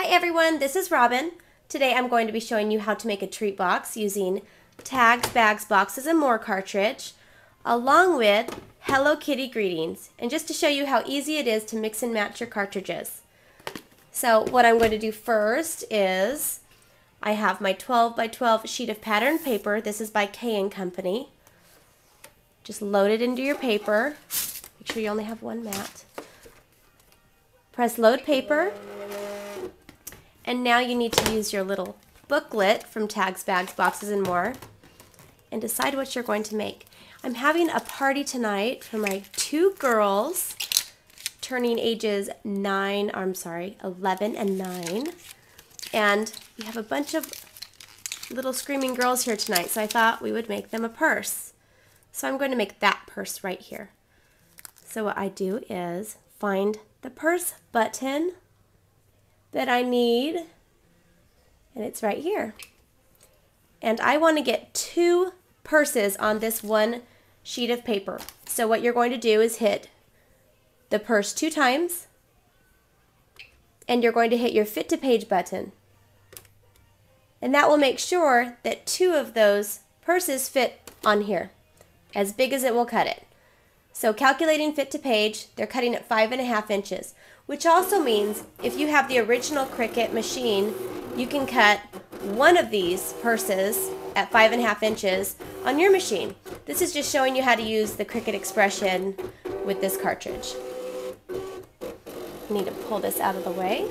Hi everyone, this is Robin. Today I'm going to be showing you how to make a treat box using Tags, Bags, Boxes, and More cartridge, along with Hello Kitty Greetings, and just to show you how easy it is to mix and match your cartridges. So what I'm going to do first is I have my 12 by 12 sheet of pattern paper. This is by K & Company. Just load it into your paper. Make sure you only have one mat. Press load paper and now you need to use your little booklet from Tags, Bags, Boxes, and More and decide what you're going to make. I'm having a party tonight for my two girls turning ages 9, I'm sorry, 11 and 9. And we have a bunch of little screaming girls here tonight, so I thought we would make them a purse. So I'm going to make that purse right here. So what I do is find the purse button that I need, and it's right here. And I want to get two purses on this one sheet of paper. So what you're going to do is hit the purse two times, and you're going to hit your Fit to Page button. And that will make sure that two of those purses fit on here, as big as it will cut it. So calculating fit to page, they're cutting at five and a half inches which also means if you have the original Cricut machine, you can cut one of these purses at five and a half inches on your machine. This is just showing you how to use the Cricut expression with this cartridge. I need to pull this out of the way.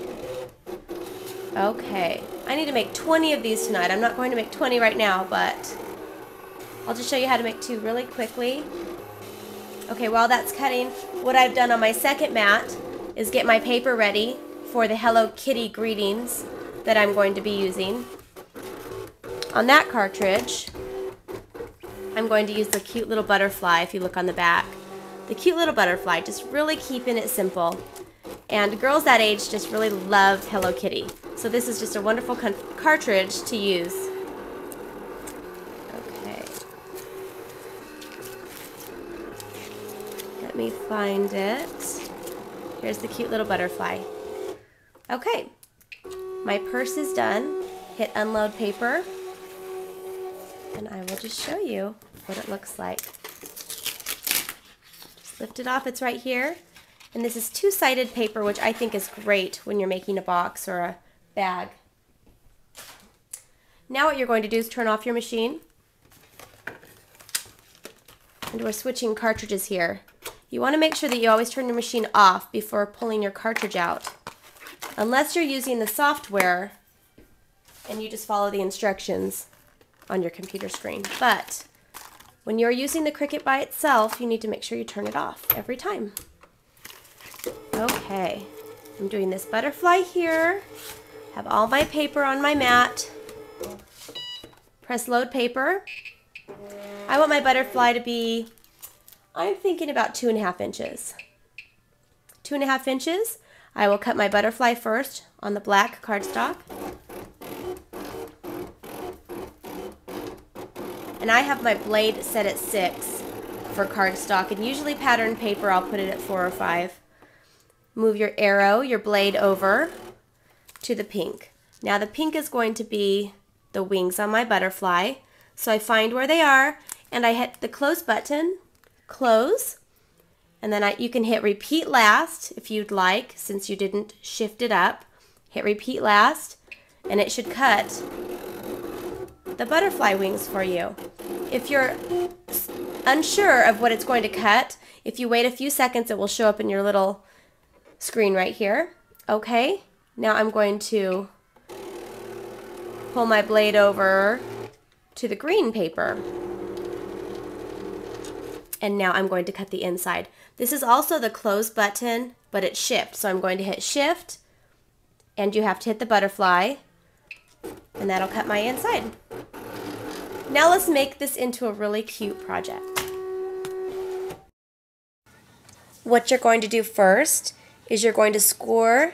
Okay, I need to make 20 of these tonight. I'm not going to make 20 right now, but I'll just show you how to make two really quickly. Okay, while that's cutting, what I've done on my second mat is get my paper ready for the Hello Kitty greetings that I'm going to be using. On that cartridge, I'm going to use the cute little butterfly if you look on the back. The cute little butterfly, just really keeping it simple. And girls that age just really love Hello Kitty. So this is just a wonderful cartridge to use. Me find it. Here's the cute little butterfly. Okay, my purse is done. Hit unload paper. And I will just show you what it looks like. Just lift it off, it's right here. And this is two-sided paper, which I think is great when you're making a box or a bag. Now what you're going to do is turn off your machine. And we're switching cartridges here. You want to make sure that you always turn your machine off before pulling your cartridge out. Unless you're using the software and you just follow the instructions on your computer screen. But when you're using the Cricut by itself, you need to make sure you turn it off every time. Okay, I'm doing this butterfly here. Have all my paper on my mat. Press load paper. I want my butterfly to be I'm thinking about two and a half inches. Two and a half inches. I will cut my butterfly first on the black cardstock. And I have my blade set at six for cardstock and usually pattern paper I'll put it at four or five. Move your arrow, your blade over to the pink. Now the pink is going to be the wings on my butterfly. So I find where they are and I hit the close button close, and then I, you can hit repeat last if you'd like, since you didn't shift it up. Hit repeat last, and it should cut the butterfly wings for you. If you're unsure of what it's going to cut, if you wait a few seconds, it will show up in your little screen right here. Okay, now I'm going to pull my blade over to the green paper and now I'm going to cut the inside. This is also the close button, but it's shift. So I'm going to hit shift and you have to hit the butterfly and that'll cut my inside. Now let's make this into a really cute project. What you're going to do first is you're going to score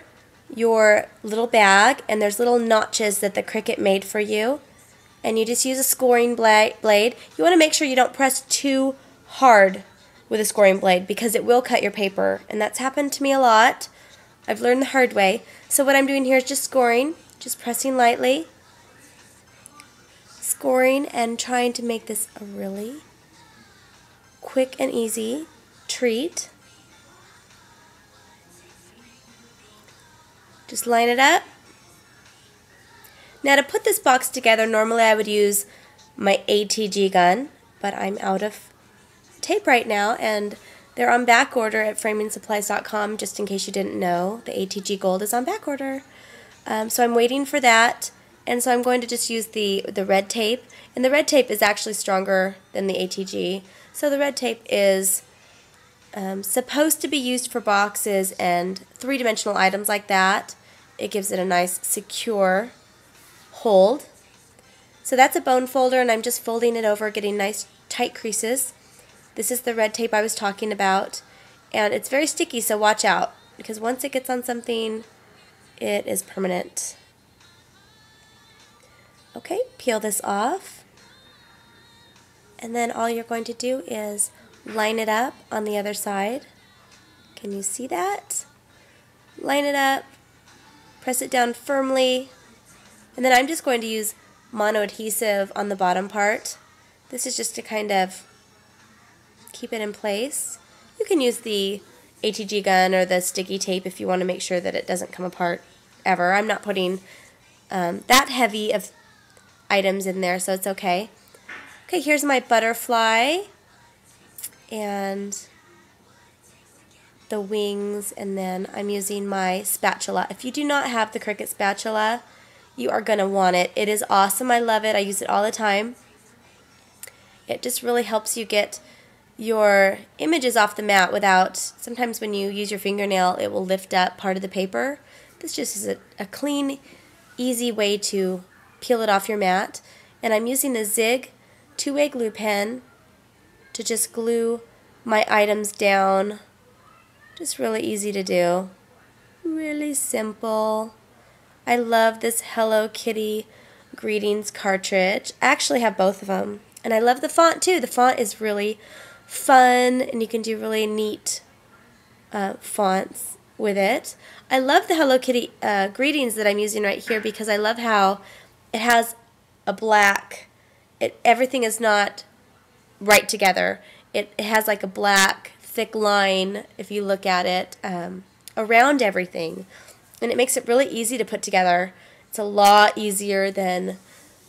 your little bag and there's little notches that the Cricut made for you and you just use a scoring blade. You want to make sure you don't press too hard with a scoring blade because it will cut your paper and that's happened to me a lot I've learned the hard way. So what I'm doing here is just scoring, just pressing lightly, scoring and trying to make this a really quick and easy treat. Just line it up. Now to put this box together, normally I would use my ATG gun, but I'm out of tape right now and they're on back order at framingsupplies.com just in case you didn't know. The ATG Gold is on back order. Um, so I'm waiting for that and so I'm going to just use the, the red tape and the red tape is actually stronger than the ATG. So the red tape is um, supposed to be used for boxes and three-dimensional items like that. It gives it a nice secure hold. So that's a bone folder and I'm just folding it over, getting nice tight creases. This is the red tape I was talking about and it's very sticky so watch out because once it gets on something it is permanent. Okay, peel this off and then all you're going to do is line it up on the other side. Can you see that? Line it up, press it down firmly, and then I'm just going to use mono adhesive on the bottom part. This is just to kind of keep it in place. You can use the ATG gun or the sticky tape if you want to make sure that it doesn't come apart ever. I'm not putting um, that heavy of items in there, so it's okay. Okay, here's my butterfly and the wings and then I'm using my spatula. If you do not have the Cricut spatula, you are going to want it. It is awesome. I love it. I use it all the time. It just really helps you get your images off the mat without, sometimes when you use your fingernail, it will lift up part of the paper. This just is a, a clean, easy way to peel it off your mat. And I'm using the Zig two-way glue pen to just glue my items down. Just really easy to do. Really simple. I love this Hello Kitty Greetings cartridge. I actually have both of them. And I love the font too. The font is really fun and you can do really neat uh, fonts with it. I love the Hello Kitty uh, Greetings that I'm using right here because I love how it has a black it everything is not right together. It, it has like a black thick line if you look at it um, around everything, and it makes it really easy to put together. It's a lot easier than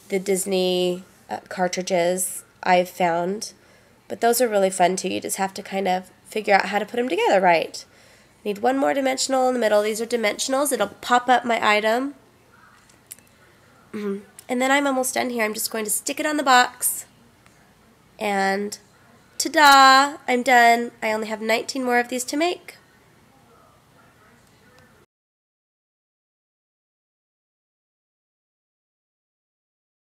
the Disney uh, cartridges I've found, but those are really fun too. You just have to kind of figure out how to put them together right. Need one more dimensional in the middle. These are dimensionals. It'll pop up my item. Mm -hmm. And then I'm almost done here. I'm just going to stick it on the box. And ta-da! I'm done. I only have 19 more of these to make.